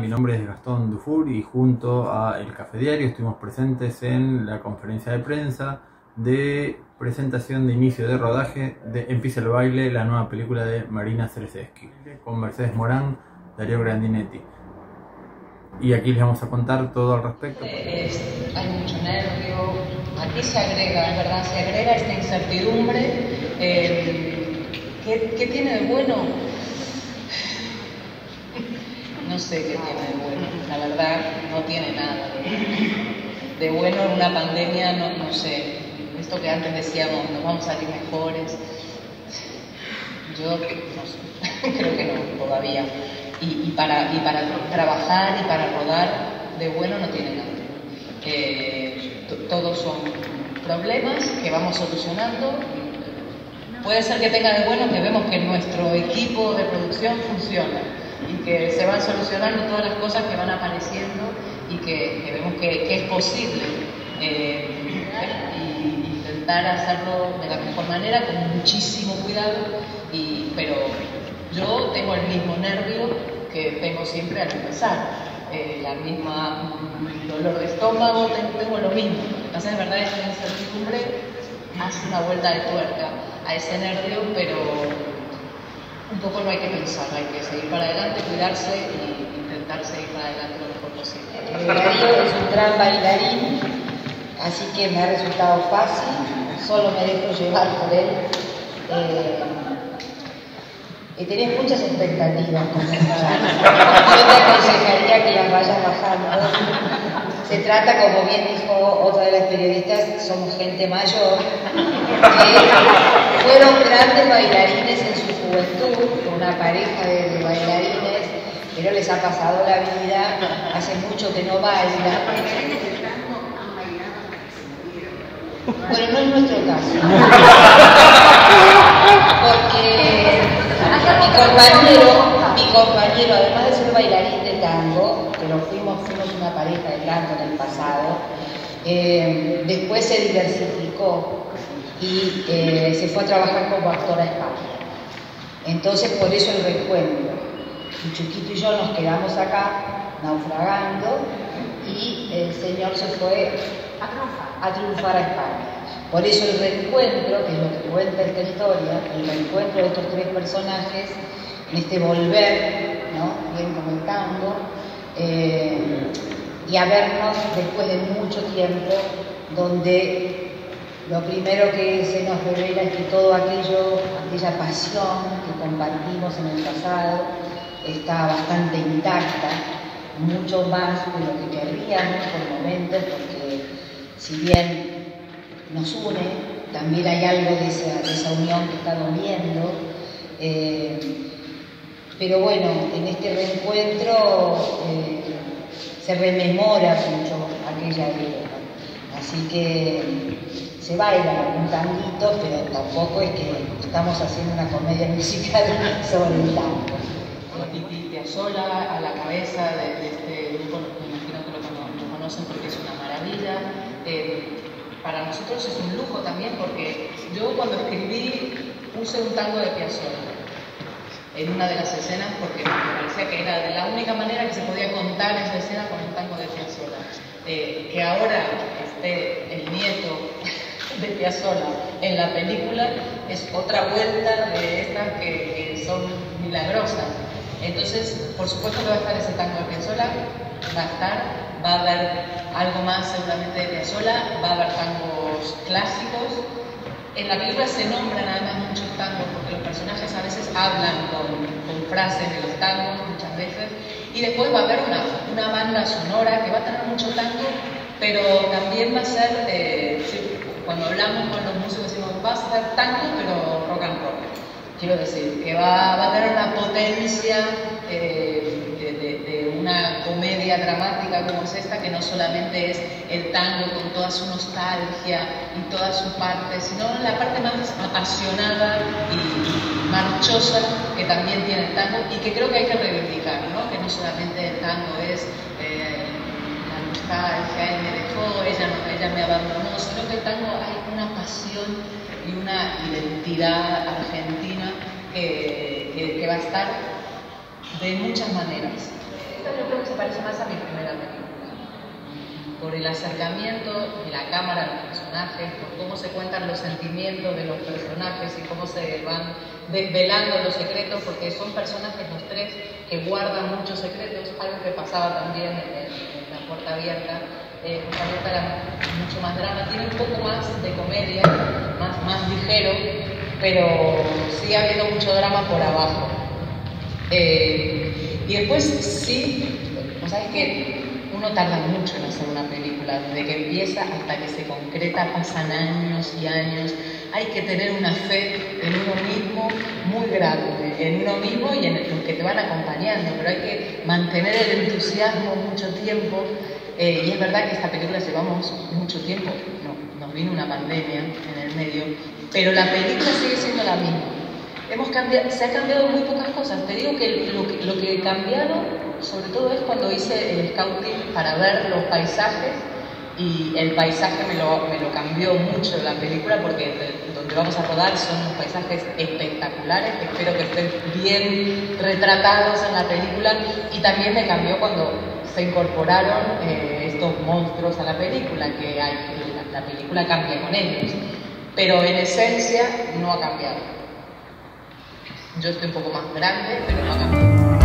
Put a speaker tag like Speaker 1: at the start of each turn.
Speaker 1: Mi nombre es Gastón Dufour y junto a El Café Diario estuvimos presentes en la conferencia de prensa de presentación de inicio de rodaje de Empieza el baile, la nueva película de Marina Cereseski, con Mercedes Morán, Darío Grandinetti. Y aquí les vamos a contar todo al respecto.
Speaker 2: hay mucho nervio, aquí se agrega, es verdad, se agrega esta incertidumbre. Eh, ¿qué, ¿Qué tiene de bueno? No sé qué tiene de bueno. La verdad, no tiene nada de bueno. en una pandemia, no, sé. Esto que antes decíamos, nos vamos a salir mejores. Yo no sé, creo que no, todavía. Y, para, y para trabajar y para rodar, de bueno no tiene nada. Todos son problemas que vamos solucionando. Puede ser que tenga de bueno que vemos que nuestro equipo de producción funciona y que se van solucionando todas las cosas que van apareciendo y que, vemos que, es posible eh, y intentar hacerlo de la mejor manera, con muchísimo cuidado, y, pero yo tengo el mismo nervio que tengo siempre al empezar. Eh, la misma dolor de estómago, tengo, lo mismo. Entonces, es verdad, esa incertidumbre hace una vuelta de tuerca a ese nervio, pero un poco no hay que pensar, hay que seguir para adelante, cuidarse y intentar seguir para adelante lo mejor posible.
Speaker 3: Darío es un gran bailarín, así que me ha resultado fácil, solo me dejo llevar por él. Eh, y tenés muchas expectativas con Yo te aconsejaría que las vayas bajando. Se trata, como bien dijo otra de las periodistas, somos gente mayor, que fueron grandes bailarines en su una pareja de, bailarines, pero les ha pasado la vida, hace mucho que no bailan. Bueno, no es nuestro caso. Porque mi compañero, mi compañero, además de ser bailarín de tango, que lo fuimos, fuimos una pareja de tango en el pasado, eh, después se diversificó y eh, se fue a trabajar como actor a España. Entonces, por eso el reencuentro. Y Chuquito y yo nos quedamos acá naufragando y el Señor se fue a triunfar a, España. Por eso el reencuentro, que es lo que cuenta esta historia, el reencuentro de estos tres personajes, en este volver, ¿no? bien como el tango, eh, y a vernos después de mucho tiempo, donde lo primero que se nos revela es que todo aquello, aquella pasión que compartimos en el pasado, está bastante intacta, mucho más de lo que querríamos por momentos, porque si bien nos une, también hay algo de esa, unión que estamos viendo. Eh, pero bueno, en este reencuentro eh, se rememora mucho aquella época. Así que se baila un tanguito, pero tampoco es que estamos haciendo una comedia musical sobre el tango.
Speaker 2: Piazzolla a la cabeza de, este grupo, me imagino que lo, conocen porque es una maravilla. Eh, para nosotros es un lujo también porque yo cuando escribí puse un tango de Piazzolla en una de las escenas porque me parecía que era de la única manera que se podía contar esa escena con un tango de Piazzolla. Eh, que ahora esté el nieto de Piazzolla en la película es otra vuelta de estas que, son milagrosas. Entonces, por supuesto que va a estar ese tango de Piazzolla, va a estar, va a haber algo más seguramente de Piazzolla, va a haber tangos clásicos. En la película se nombran además muchos tangos porque los personajes a veces hablan con, con frases de los tangos muchas veces y después va a haber una, una banda sonora que va a tener mucho tango pero también va a ser eh, cuando hablamos con los músicos decimos, va a ser tango pero rock and roll. Quiero decir, que va, a tener una potencia eh, de, una comedia dramática como es esta, que no solamente es el tango con toda su nostalgia y toda su parte, sino la parte más apasionada y marchosa que también tiene el tango y que creo que hay que reivindicar, ¿no? que no solamente el tango es eh, la nostalgia, me dejó, ella, ella me abandonó, sino que el tango hay una pasión y una identidad argentina que, va a estar de muchas maneras. esta yo creo que se parece más a mi primera película. Por el acercamiento de la cámara a los personajes, por cómo se cuentan los sentimientos de los personajes y cómo se van desvelando los secretos, porque son personajes los tres que guardan muchos secretos, algo que pasaba también en, La Puerta Abierta. Eh, Puerta Abierta mucho más drama, tiene un poco más de comedia, más, más ligero, pero sigue habiendo mucho drama por abajo. Eh, y después sí, o sea, uno tarda mucho en hacer una película, desde que empieza hasta que se concreta pasan años y años. Hay que tener una fe en uno mismo muy grande, en uno mismo y en los que te van acompañando, pero hay que mantener el entusiasmo mucho tiempo. Eh, y es verdad que esta película llevamos mucho tiempo, no, nos vino una pandemia en el medio, pero la película sigue siendo la misma hemos cambiado, se ha cambiado muy pocas cosas. Te digo que lo, que lo que cambiado, sobre todo, es cuando hice el scouting para ver los paisajes y el paisaje me lo, me lo cambió mucho la película porque donde vamos a rodar son paisajes espectaculares que espero que estén bien retratados en la película y también me cambió cuando se incorporaron eh, estos monstruos a la película, que hay, la película cambia con ellos, pero en esencia no ha cambiado. Yo estoy un poco más grande, pero no ha cambiado.